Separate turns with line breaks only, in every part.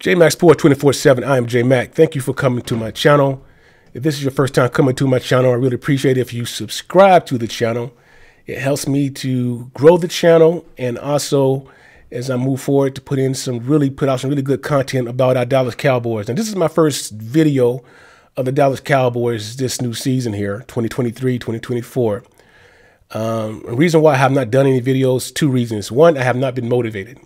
JMac Sport 24 7. I am J Mac. Thank you for coming to my channel. If this is your first time coming to my channel, I really appreciate it if you subscribe to the channel. It helps me to grow the channel and also as I move forward to put in some really put out some really good content about our Dallas Cowboys. And this is my first video of the Dallas Cowboys this new season here, 2023, 2024. Um, the reason why I have not done any videos, two reasons. One, I have not been motivated.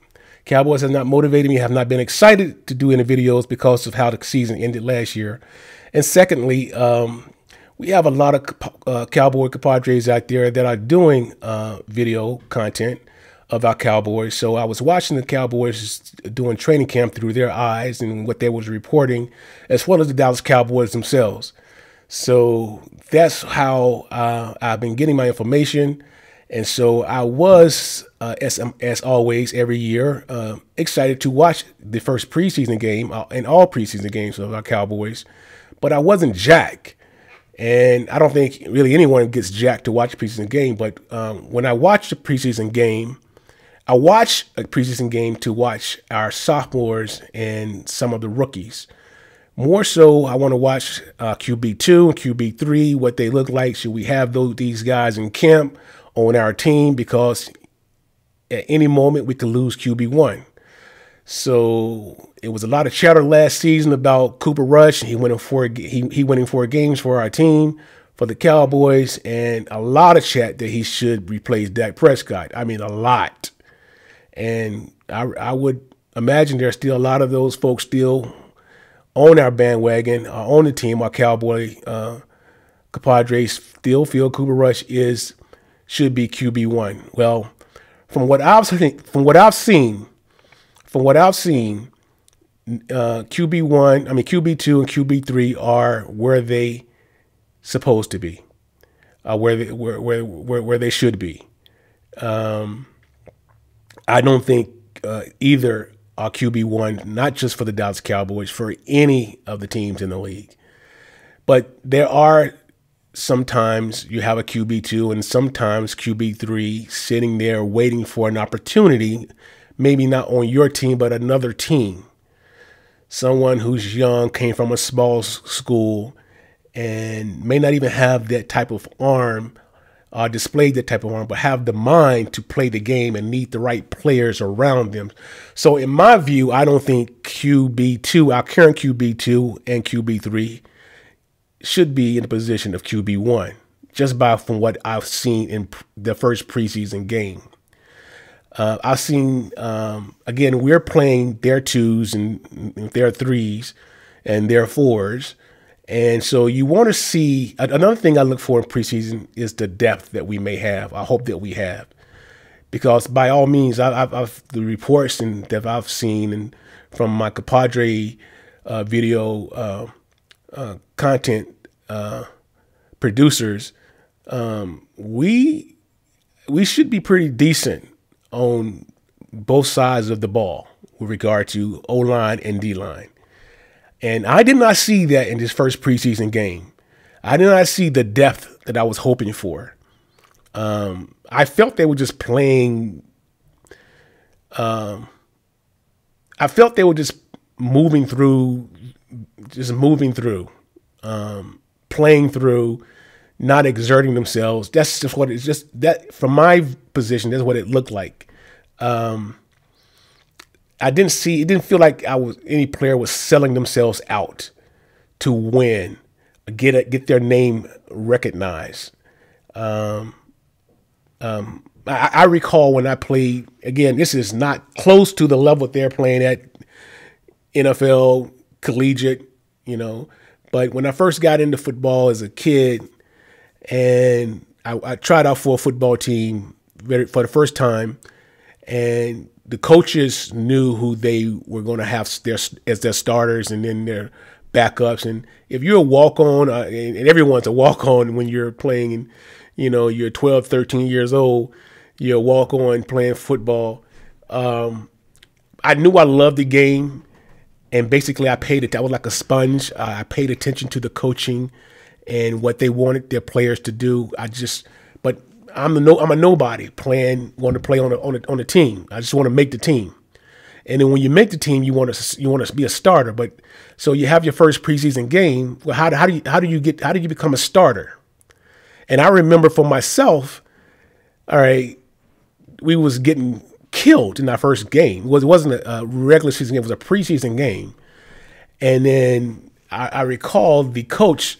Cowboys have not motivated me, have not been excited to do any videos because of how the season ended last year. And secondly, um, we have a lot of uh, Cowboy compadres out there that are doing uh, video content of our Cowboys. So I was watching the Cowboys doing training camp through their eyes and what they was reporting, as well as the Dallas Cowboys themselves. So that's how uh, I've been getting my information. And so I was, uh, as, um, as always, every year, uh, excited to watch the first preseason game uh, and all preseason games of our Cowboys. But I wasn't Jack. And I don't think really anyone gets Jack to watch a preseason game. But um, when I watched the preseason game, I watch a preseason game to watch our sophomores and some of the rookies. More so, I want to watch uh, QB2 and QB3, what they look like. Should we have those, these guys in camp? On our team because at any moment we could lose QB1. So it was a lot of chatter last season about Cooper Rush. He went in four he he went in four games for our team for the Cowboys, and a lot of chat that he should replace Dak Prescott. I mean, a lot. And I I would imagine there's still a lot of those folks still on our bandwagon, uh, on the team. Our Cowboy uh, compadres still feel Cooper Rush is should be QB one. Well, from what I've seen, from what I've seen, from what I've seen, uh, QB one, I mean QB two and QB three are where they supposed to be, uh, where they where, where where where they should be. Um, I don't think uh, either are QB one, not just for the Dallas Cowboys, for any of the teams in the league. But there are sometimes you have a QB2 and sometimes QB3 sitting there waiting for an opportunity, maybe not on your team, but another team. Someone who's young, came from a small school, and may not even have that type of arm, uh, display that type of arm, but have the mind to play the game and need the right players around them. So, in my view, I don't think QB2, our current QB2 and QB3, should be in the position of QB1, just by from what I've seen in the first preseason game. Uh, I've seen, um, again, we're playing their twos and their threes and their fours. And so you want to see another thing I look for in preseason is the depth that we may have. I hope that we have, because by all means, I, have I've the reports and that I've seen and from my compadre uh, video uh, uh, content uh, producers, um, we we should be pretty decent on both sides of the ball with regard to O line and D line. And I did not see that in this first preseason game. I did not see the depth that I was hoping for. Um, I felt they were just playing. Um, I felt they were just moving through, just moving through. Um, playing through, not exerting themselves. That's just what it's just that from my position, that's what it looked like. Um, I didn't see it didn't feel like I was any player was selling themselves out to win, get a, get their name recognized. Um, um, I, I, recall when I played again. This is not close to the level they're playing at NFL collegiate. You know, but when I first got into football as a kid, and I, I tried out for a football team for the first time, and the coaches knew who they were going to have their, as their starters and then their backups. And if you're a walk on, uh, and everyone's a walk on when you're playing, and you know you're 12, 13 years old, you're a walk on playing football. Um, I knew I loved the game and basically I paid it. I was like a sponge. Uh, I paid attention to the coaching and what they wanted their players to do. I just, but I'm a no, I'm a nobody playing, want to play on a, on a, on a team. I just want to make the team. And then when you make the team, you want to you want to be a starter. But so you have your first preseason game. Well, how, do, how do you how do you get how do you become a starter? And I remember for myself, all right, we was getting killed in our first game. It, was, it wasn't a, regular season game; it was a preseason game. And then I, I recall the coach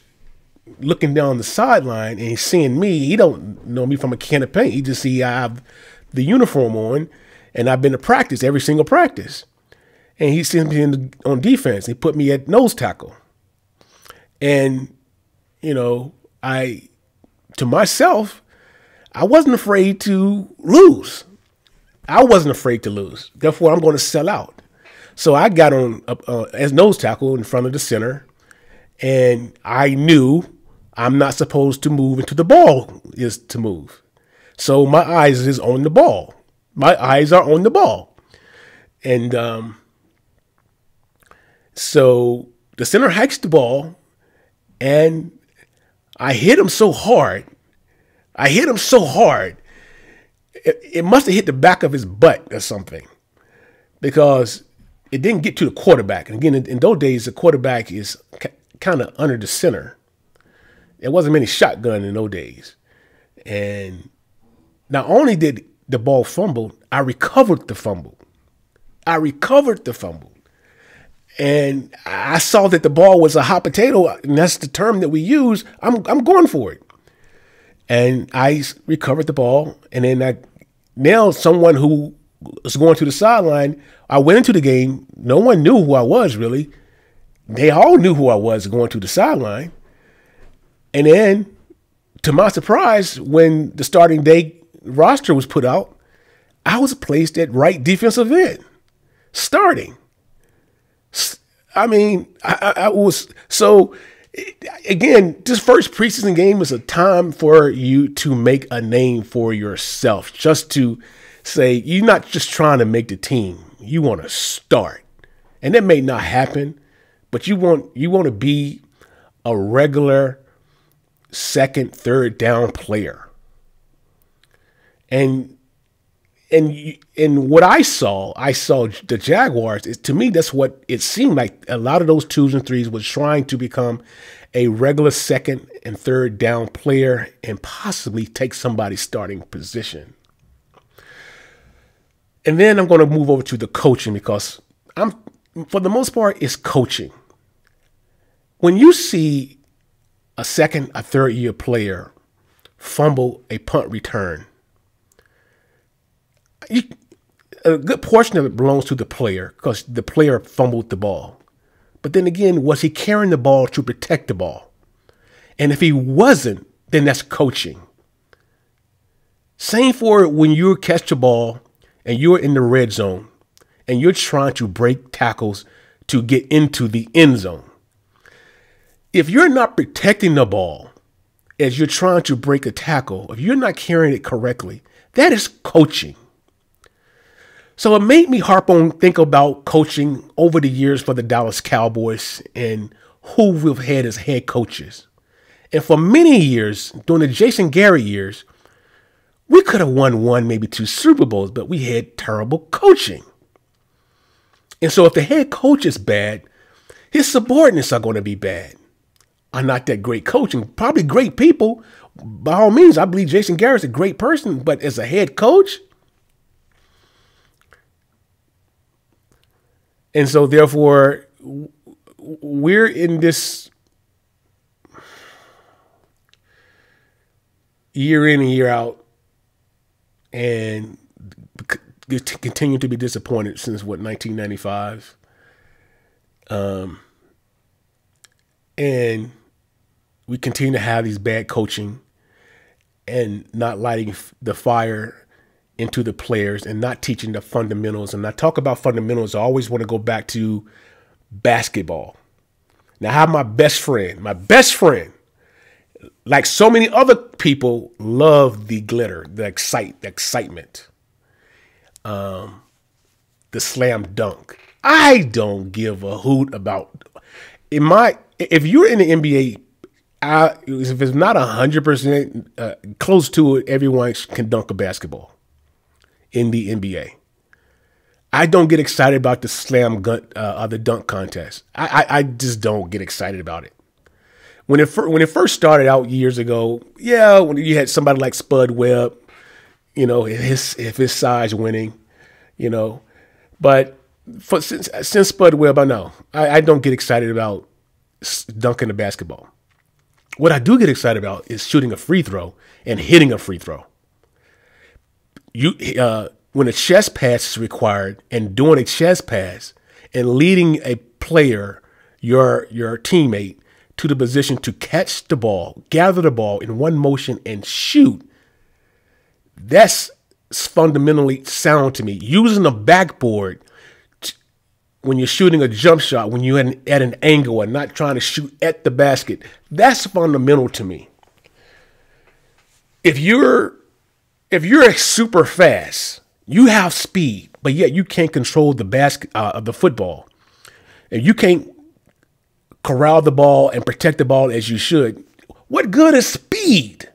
looking down the sideline and seeing me. He don't know me from a can of paint. He just see I have the uniform on, and I've been to practice every single practice. And he sent me the, on defense. He put me at nose tackle. And, you know, I, to myself, I wasn't afraid to lose. I wasn't afraid to lose. Therefore, I'm going to sell out. So I got on uh, as nose tackle in front of the center, and I knew I'm not supposed to move until the ball is to move. So my eyes is on the ball. My eyes are on the ball. And um, so the center hikes the ball, and I hit him so hard. I hit him so hard. It, it must have hit the back of his butt or something because it didn't get to the quarterback. And again, in, in those days, the quarterback is kind of under the center. There wasn't many shotgun in those days. And not only did the ball fumble, I recovered the fumble. I recovered the fumble. And I saw that the ball was a hot potato, and that's the term that we use. I'm, I'm going for it. And I recovered the ball, and then I nailed someone who was going to the sideline. I went into the game. No one knew who I was, really. They all knew who I was going to the sideline. And then, to my surprise, when the starting day roster was put out, I was placed at right defensive end, starting. I mean, I, I was so. Again, this first preseason game is a time for you to make a name for yourself. Just to say you're not just trying to make the team; you want to start, and that may not happen, but you want you want to be a regular second, third down player. And and and what I saw, I saw the Jaguars. To me, that's what it seemed like. A lot of those twos and threes was trying to become a regular second and third down player and possibly take somebody's starting position. And then I'm going to move over to the coaching because I'm, for the most part, it's coaching. When you see a second, a third year player fumble a punt return, you, a good portion of it belongs to the player because the player fumbled the ball. But then again, was he carrying the ball to protect the ball? And if he wasn't, then that's coaching. Same for when you catch the ball and you're in the red zone and you're trying to break tackles to get into the end zone if you're not protecting the ball as you're trying to break a tackle, if you're not carrying it correctly, that is coaching. So it made me harp on think about coaching over the years for the Dallas Cowboys and who we've had as head coaches. And for many years, during the Jason Garrett years, we could have won one, maybe two Super Bowls, but we had terrible coaching. And so if the head coach is bad, his subordinates are going to be bad are not that great coaching. Probably great people. By all means, I believe Jason Garrett's a great person, but as a head coach, and so therefore, we're in this year in and year out, and continue to be disappointed since what 1995. Um, and we continue to have these bad coaching and not lighting the fire into the players and not teaching the fundamentals. And I talk about fundamentals, I always want to go back to basketball. Now, have my best friend, my best friend, like so many other people, love the glitter, the excite, the excitement, um, the slam dunk. I don't give a hoot about. In my, if you're in the NBA I, if it's not hundred uh, percent close to it, everyone can dunk a basketball in the NBA. I don't get excited about the slam gun uh, the dunk contest. I, I, I just don't get excited about it. When it fir- when it first started out years ago, yeah, when you had somebody like Spud Webb, you know, his if his size winning, you know, but for since since Spud Webb, I know I, I don't get excited about dunking the basketball. What I do get excited about is shooting a free throw and hitting a free throw. You uh, when a chest pass is required and doing a chest pass and leading a player, your your teammate, to the position to catch the ball, gather the ball in one motion and shoot. That's fundamentally sound to me. Using a backboard when you're shooting a jump shot, when you're at an, at an angle and not trying to shoot at the basket, that's fundamental to me. If you're if you're super fast, you have speed, but yet you can't control the basket uh, of the football, and you can't corral the ball and protect the ball as you should. What good is speed?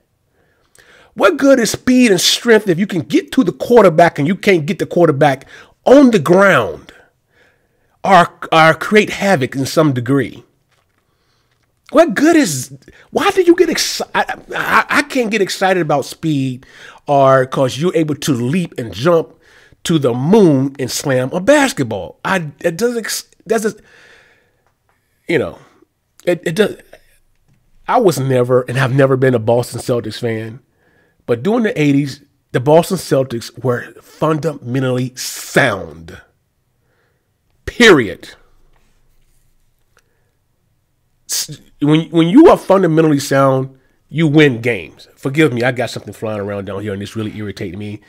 What good is speed and strength if you can get to the quarterback and you can't get the quarterback on the ground? or, or create havoc in some degree. What good is? Why do you get excited? I, I, can't get excited about speed, or because you're able to leap and jump to the moon and slam a basketball. I it doesn't doesn't you know it it does. I was never and have never been a Boston Celtics fan, but during the '80s, the Boston Celtics were fundamentally sound. Period. When when you are fundamentally sound, you win games. Forgive me, I got something flying around down here, and it's really irritating me.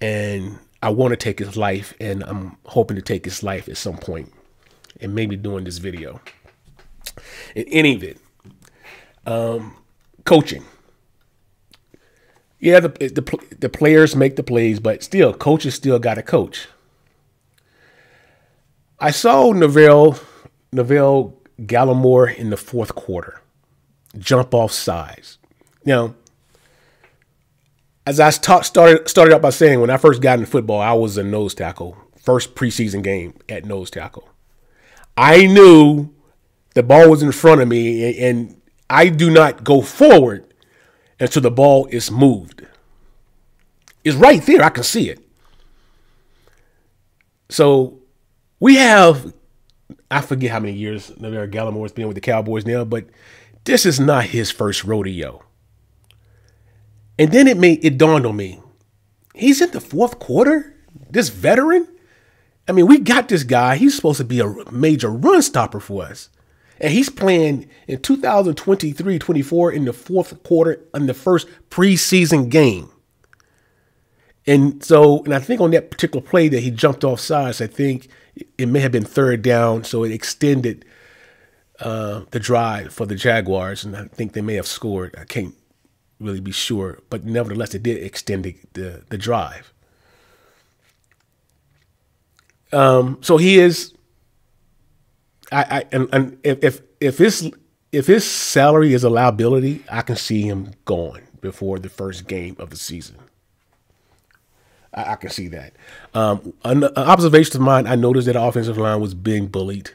And I want to take his life, and I'm hoping to take his life at some point, and maybe doing this video. In any event, um, coaching. Yeah, the, the the players make the plays, but still, coaches still got to coach. I saw Neville, Neville Gallimore in the fourth quarter jump off size. Now, as I taught, started started out by saying, when I first got into football, I was a nose tackle. First preseason game at nose tackle. I knew the ball was in front of me, and I do not go forward until the ball is moved. It's right there. I can see it. So we have, I forget how many years Neville Gallimore's been with the Cowboys now, but this is not his first rodeo. And then it made it dawned on me, he's in the fourth quarter. This veteran. I mean, we got this guy. He's supposed to be a major run stopper for us. And he's playing in 2023 24 in the fourth quarter in the first preseason game. And so, and I think on that particular play that he jumped off sides, I think it may have been third down, so it extended uh, the drive for the Jaguars, and I think they may have scored. I can't really be sure, but nevertheless, it did extend the the, the drive. Um, so he is. I, I and, and if, if if his if his salary is a liability, I can see him going before the first game of the season. I, I can see that. Um, an, an, observation of mine, I noticed that the offensive line was being bullied,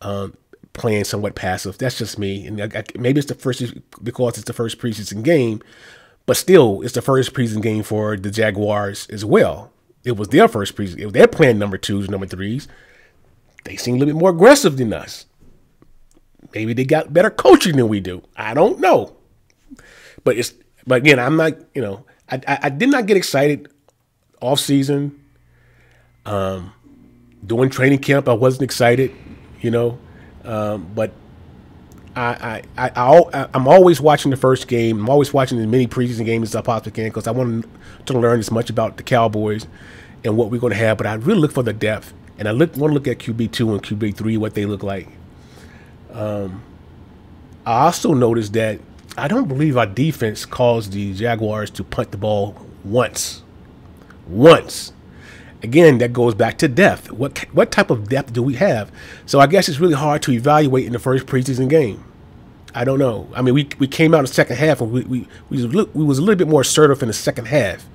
um, playing somewhat passive. That's just me, and I, I, maybe it's the first because it's the first preseason game, but still, it's the first preseason game for the Jaguars as well. It was their first preseason. They're playing number twos, number threes. They seem a little bit more aggressive than us. Maybe they got better coaching than we do. I don't know. But it's but again, I'm not, you know, I, I, I did not get excited off season, um, doing training camp. I wasn't excited, you know, um, but I, I, I, I, am always watching the first game. I'm always watching as many preseason games as I possibly can because I want to learn as much about the Cowboys and what we're going to have. But I really look for the depth, and I look, want to look at QB two and QB three, what they look like. Um, I also noticed that I don't believe our defense caused the Jaguars to punt the ball once once. Again, that goes back to depth. What what type of depth do we have? So I guess it's really hard to evaluate in the first preseason game. I don't know. I mean, we we came out in the second half and we we we was, we was a little bit more assertive in the second half.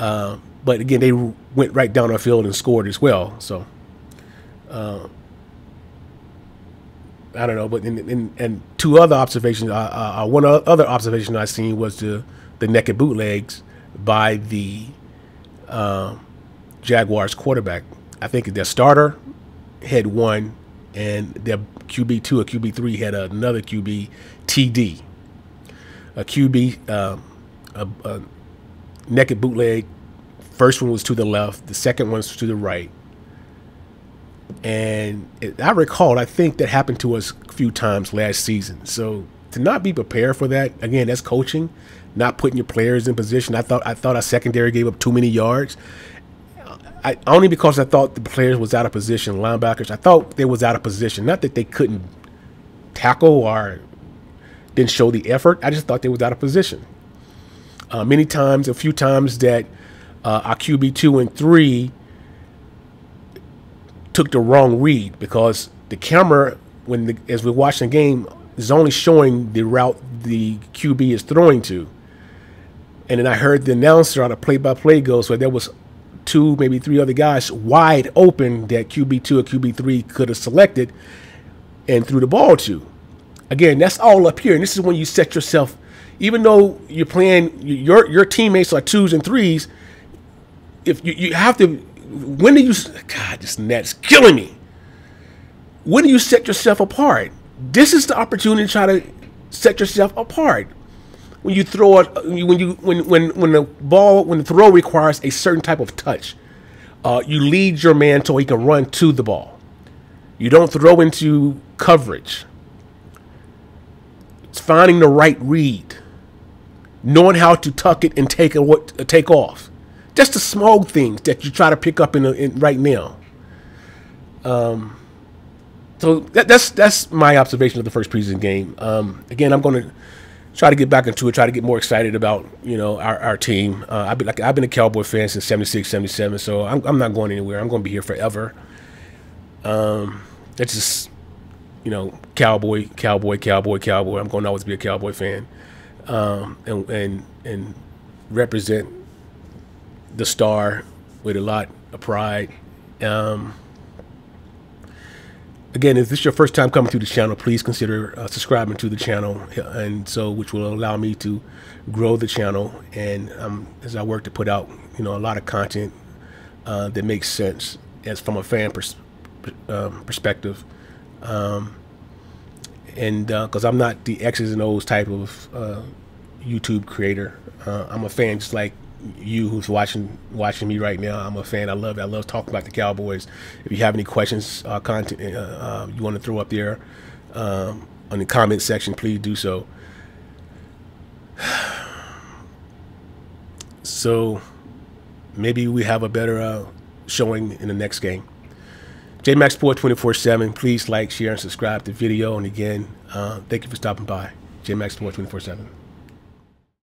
Uh, but again, they went right down our field and scored as well. So, uh, I don't know, but in, in, and two other observations, uh, uh, one other observation I seen was the the naked bootlegs by the uh, Jaguars quarterback. I think their starter had one, and their QB two or QB three had another QB TD. A QB, uh, a, a naked bootleg. First one was to the left. The second one was to the right. And it, I recall, I think that happened to us a few times last season. So to not be prepared for that, again, that's coaching, not putting your players in position. I thought I thought our secondary gave up too many yards. I, only because I thought the players was out of position, linebackers. I thought they was out of position. Not that they couldn't tackle or didn't show the effort. I just thought they was out of position. Uh, many times, a few times that uh, our QB two and three took the wrong read because the camera, when the, as we're watching the game, is only showing the route the QB is throwing to. And then I heard the announcer on a play-by-play go, so there was two, maybe three other guys wide open that QB2 or QB3 could have selected and threw the ball to. Again, that's all up here. And this is when you set yourself, even though you're playing, your, your teammates are twos and threes, if you, you have to, when do you, God, this net's killing me. When do you set yourself apart? This is the opportunity to try to set yourself apart. When you throw it when you when when when the ball when the throw requires a certain type of touch uh, you lead your man so he can run to the ball. You don't throw into coverage. It's finding the right read knowing how to tuck it and take it what take off. Just the small things that you try to pick up in, the, in right now. Um so that, that's that's my observation of the first preseason game um again i'm going to try to get back into it, try to get more excited about you know our, our team. Uh, I've been like I've been a Cowboy fan since 76, 77, so I'm, I'm not going anywhere. I'm going to be here forever. Um, that's just you know Cowboy, Cowboy, Cowboy, Cowboy. I'm going to always be a Cowboy fan, um, and and and represent the star with a lot of pride. Um, again, if this is your first time coming to the channel, please consider uh, subscribing to the channel, and so which will allow me to grow the channel. And um, as I work to put out, you know, a lot of content uh, that makes sense as from a fan pers um, perspective. Um, and because uh, I'm not the X's and O's type of uh, YouTube creator, uh, I'm a fan just like you who's watching watching me right now. I'm a fan. I love it. I love talking about the Cowboys. If you have any questions, uh, content uh, uh, you want to throw up there um, on the comment section, please do so. so maybe we have a better uh, showing in the next game. JMax Sport 24 7. Please like, share, and subscribe to the video. And again, uh, thank you for stopping by. JMax Sport 24 7.